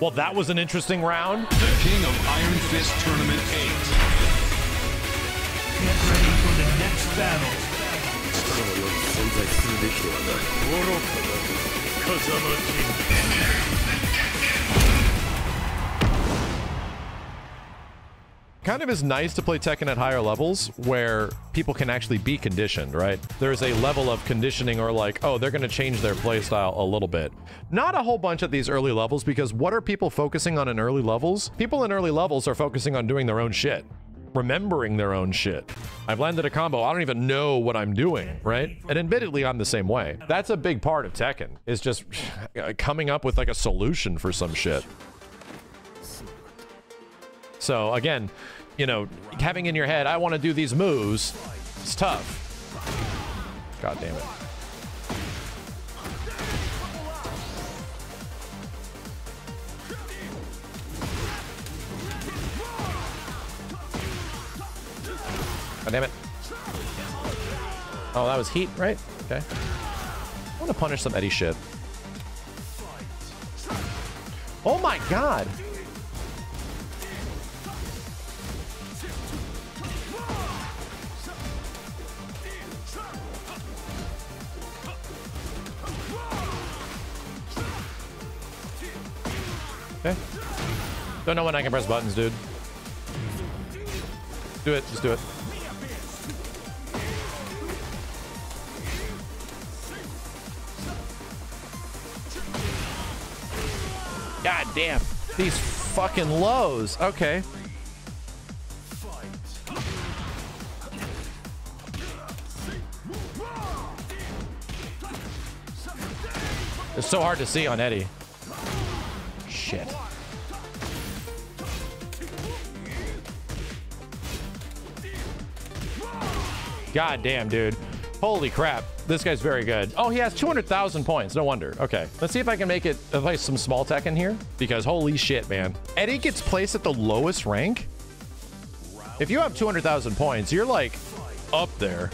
Well, that was an interesting round. The King of Iron Fist Tournament 8. Get ready for the next battle. Kind of is nice to play Tekken at higher levels where people can actually be conditioned, right? There's a level of conditioning or like, oh, they're going to change their playstyle a little bit. Not a whole bunch at these early levels because what are people focusing on in early levels? People in early levels are focusing on doing their own shit. Remembering their own shit. I've landed a combo. I don't even know what I'm doing, right? And admittedly, I'm the same way. That's a big part of Tekken, is just coming up with like a solution for some shit. So again, you know, having in your head, I want to do these moves, it's tough. God damn it. God damn it. Oh, that was heat, right? Okay. I want to punish some Eddy shit. Oh my god! Don't know when I can press buttons, dude. Do it. Just do it. God damn. These fucking lows. Okay. It's so hard to see on Eddy. Shit. God damn, dude. Holy crap. This guy's very good. Oh, he has 200,000 points. No wonder. Okay. Let's see if I can make it play some small tech in here. Because holy shit, man. Eddy gets placed at the lowest rank. If you have 200,000 points, you're like up there.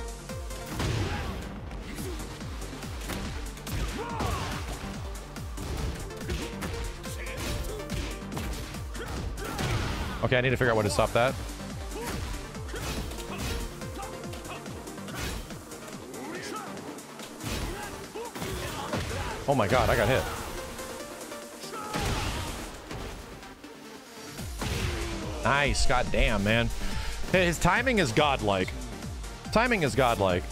Okay, I need to figure out what to stop that. Oh my god, I got hit. Nice, god damn, man. His timing is godlike. Timing is godlike.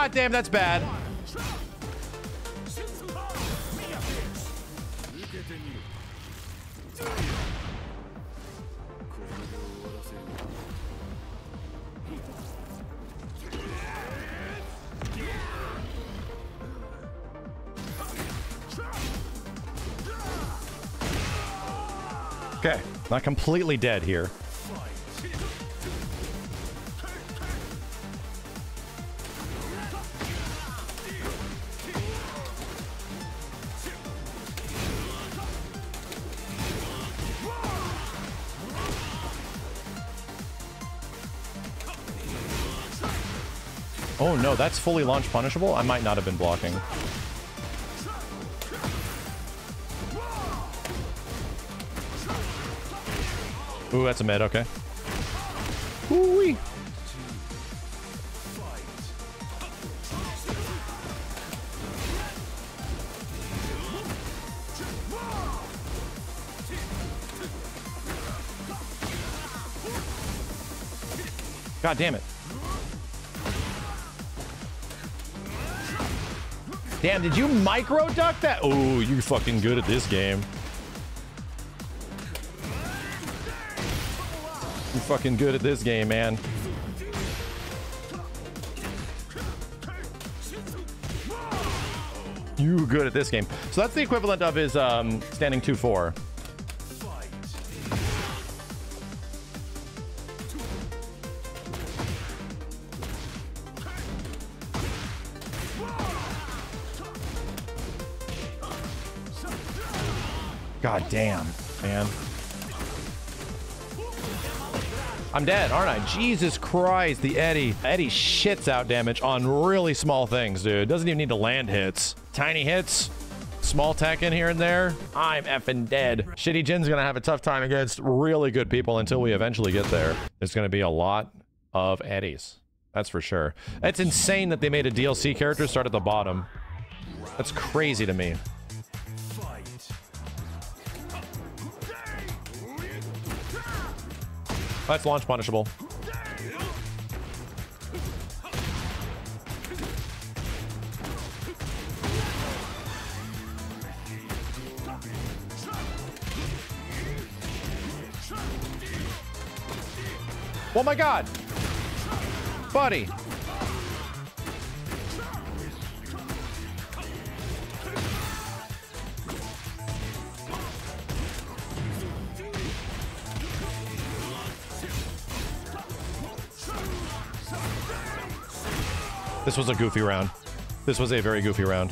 God damn, that's bad. Okay, not completely dead here. No, that's fully launch punishable? I might not have been blocking. Ooh, that's a mid, okay. Ooh-wee. God damn it. Damn, did you micro duck that? Oh, you fucking good at this game. You fucking good at this game, man. You good at this game. So that's the equivalent of his um, standing 2-4. God damn, man. I'm dead, aren't I? Jesus Christ, the Eddy. Eddy shits out damage on really small things, dude. Doesn't even need to land hits. Tiny hits, small tech in here and there. I'm effing dead. Shitty Jin's gonna have a tough time against really good people until we eventually get there. There's gonna be a lot of Eddys. That's for sure. It's insane that they made a DLC character start at the bottom. That's crazy to me. That's launch punishable. Oh my god! Buddy! Was a goofy round. This was a very goofy round.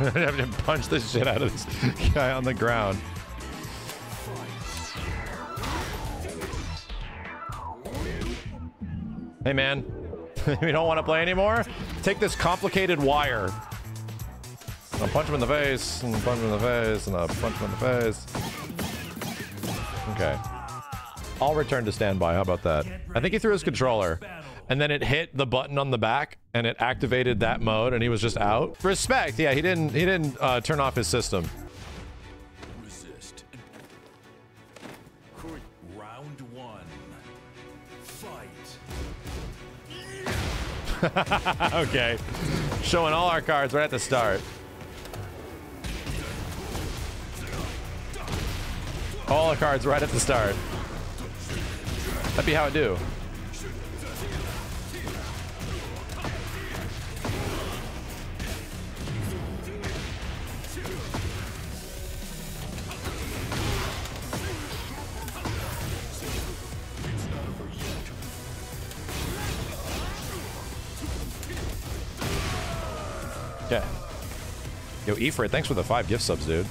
have to punch the shit out of this guy on the ground. Hey man, we don't want to play anymore? Take this complicated wire. I'll punch him in the face, and punch him in the face, and I'll punch him in the face. Okay. I'll return to standby. How about that? I think he threw his controller and then it hit the button on the back and it activated that mode and he was just out. Respect, yeah, he didn't he didn't uh, turn off his system. Resist. Round one. Fight. okay. Showing all our cards right at the start. All the cards right at the start. That'd be how I do. Okay. Yo, Efred, thanks for the five gift subs, dude.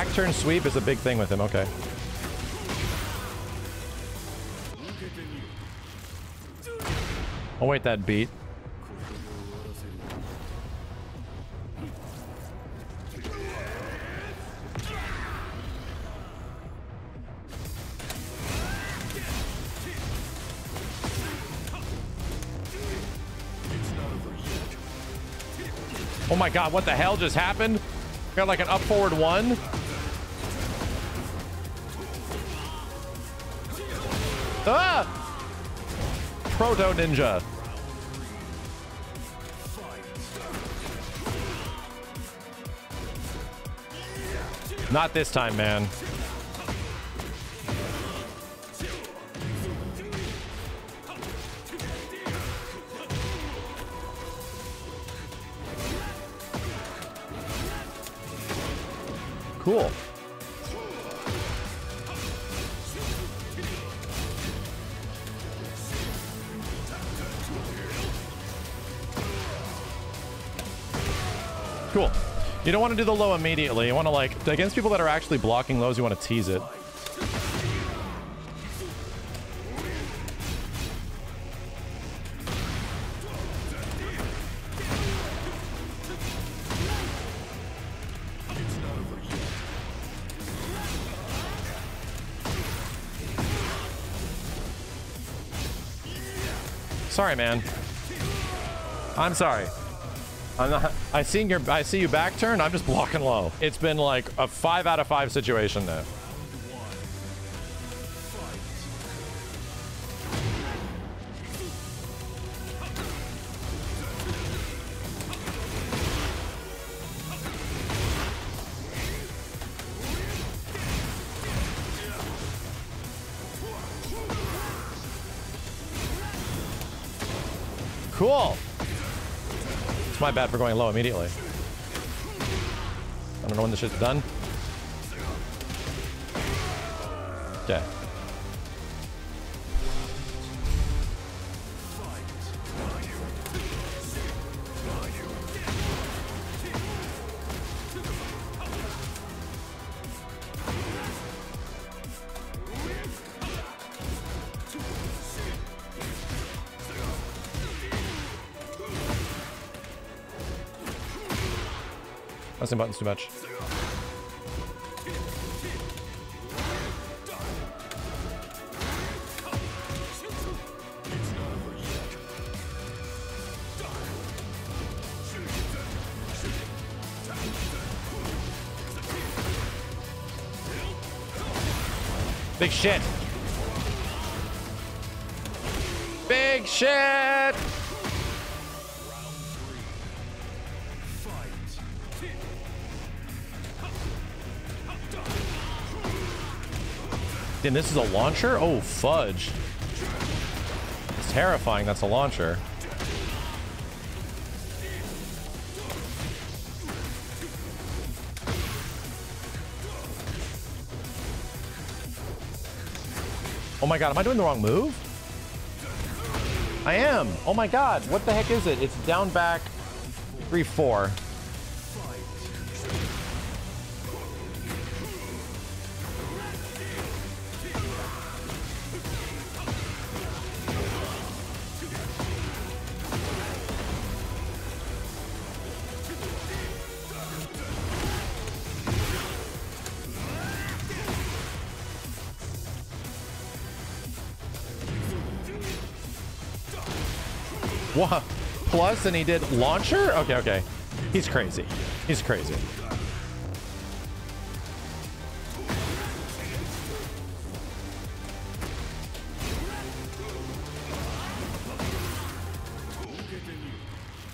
Back turn sweep is a big thing with him. Okay. I'll wait that beat. Oh my god, what the hell just happened? Got like an up forward one. Ah! Proto Ninja. Not this time, man. Cool. You don't want to do the low immediately. You want to like, against people that are actually blocking lows, you want to tease it. Sorry, man. I'm sorry. I'm not, I see your I see you back turn. I'm just blocking low. It's been like a five out of five situation now. Cool. My bad for going low immediately. I don't know when this shit's done. Okay. Pressing buttons too much. Big shit. Big shit. Damn, this is a launcher? Oh, fudge. It's terrifying that's a launcher. Oh my god, am I doing the wrong move? I am. Oh my god, what the heck is it? It's down back 3-4. Plus, and he did launcher? Okay, okay. He's crazy. He's crazy.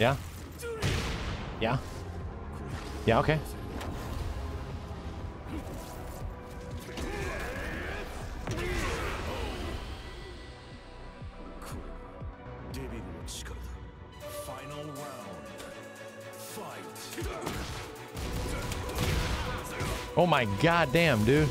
Yeah? Yeah? Yeah, okay. Oh my god damn, dude.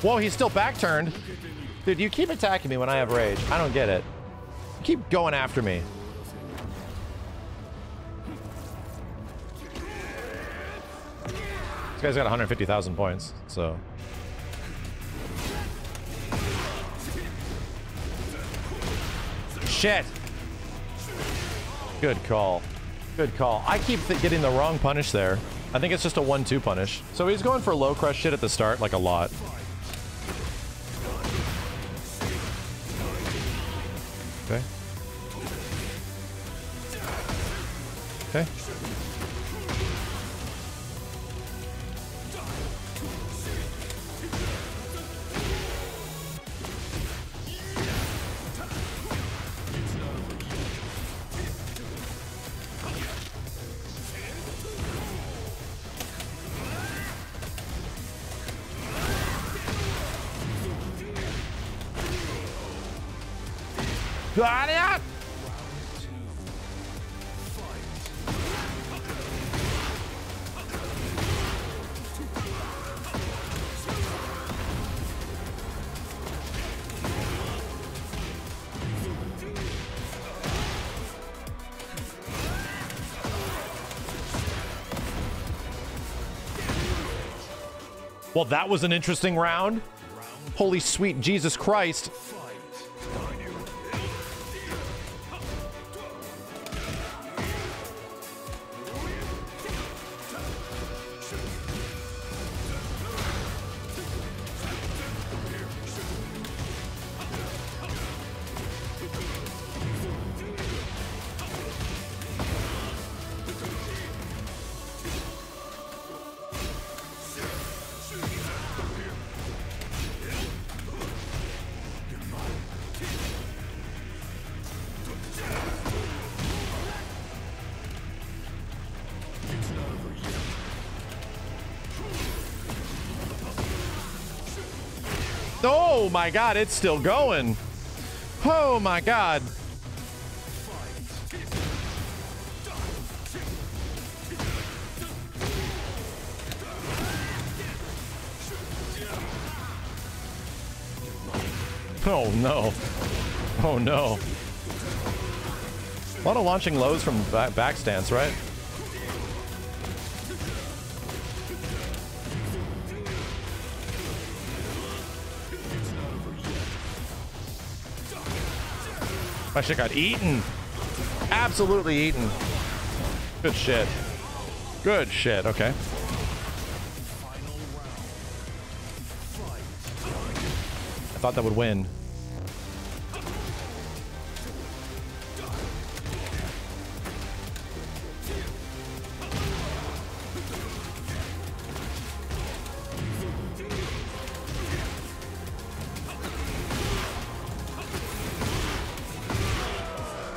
Whoa, he's still back turned. Dude, you keep attacking me when I have rage. I don't get it. You keep going after me. This guy's got 150,000 points, so. Shit. Good call. Good call. I keep th getting the wrong punish there. I think it's just a 1-2 punish. So he's going for low crush shit at the start, like a lot. Got it! Well, that was an interesting round. Holy sweet Jesus Christ. Oh my god, it's still going. Oh my god. Oh no. Oh no. A lot of launching lows from back, back stance, right? My shit got eaten. Absolutely eaten. Good shit. Good shit. Okay. I thought that would win.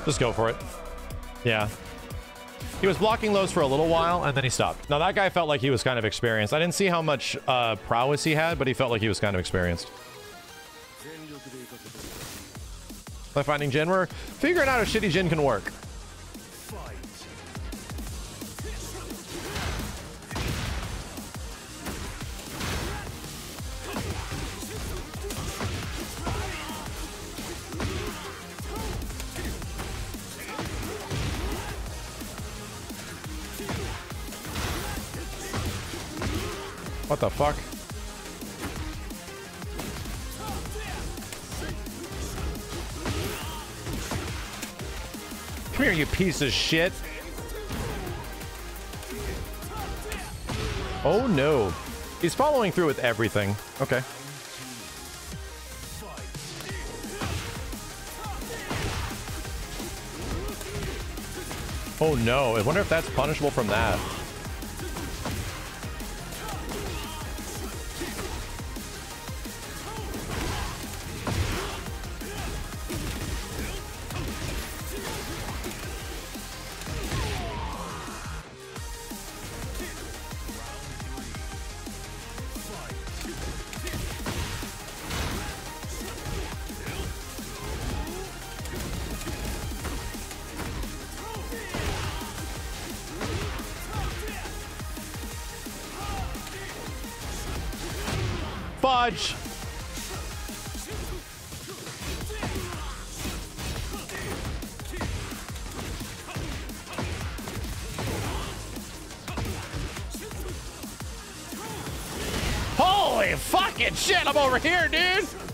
Just go for it. Yeah. He was blocking lows for a little while, and then he stopped. Now, that guy felt like he was kind of experienced. I didn't see how much uh, prowess he had, but he felt like he was kind of experienced. By finding Jin, we're figuring out how shitty Jin can work. Come here, you piece of shit. Oh no. He's following through with everything. Okay. Oh no. I wonder if that's punishable from that. Fudge! Holy fucking shit, I'm over here, dude!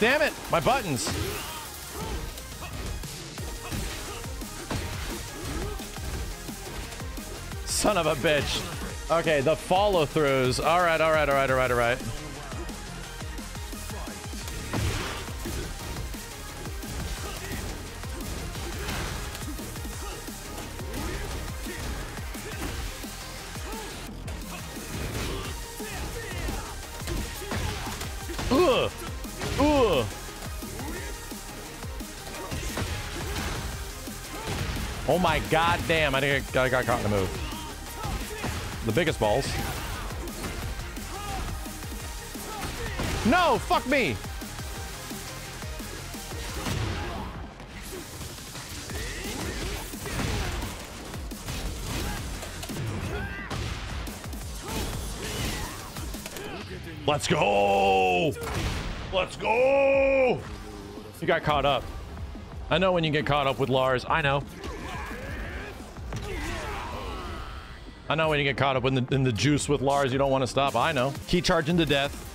Damn it, my buttons. Son of a bitch. Okay, the follow throughs. All right, all right, all right, all right, all right. Oh my god damn, I think I got caught in a move. The biggest balls. No, fuck me. Let's go. Let's go. You got caught up. I know when you get caught up with Lars. I know. I know when you get caught up in the, in the juice with Lars, you don't want to stop. I know. Key charging to death.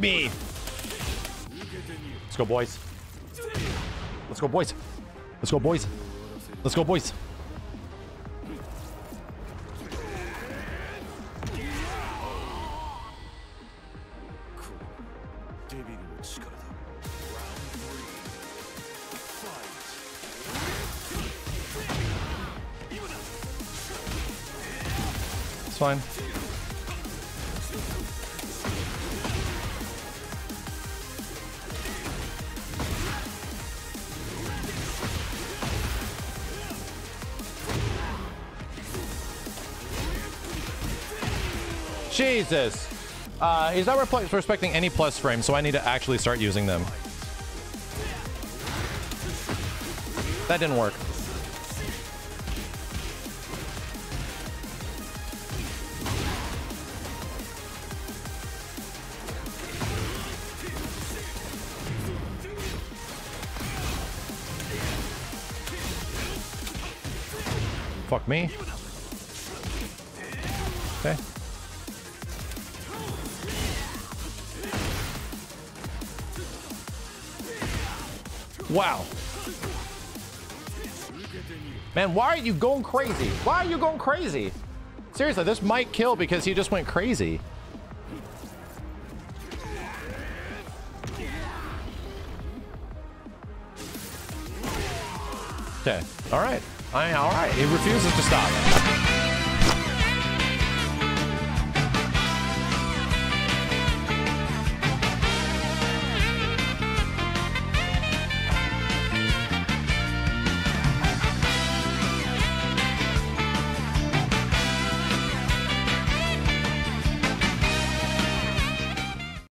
Me. Let's go, boys. Let's go, boys. Let's go, boys. Let's go, boys. Jesus. Uh, he's not respecting any plus frames, so I need to actually start using them. That didn't work. Fuck me. Wow. Man, why are you going crazy? Why are you going crazy? Seriously, this might kill because he just went crazy. Okay. All right. I, all right. He refuses to stop.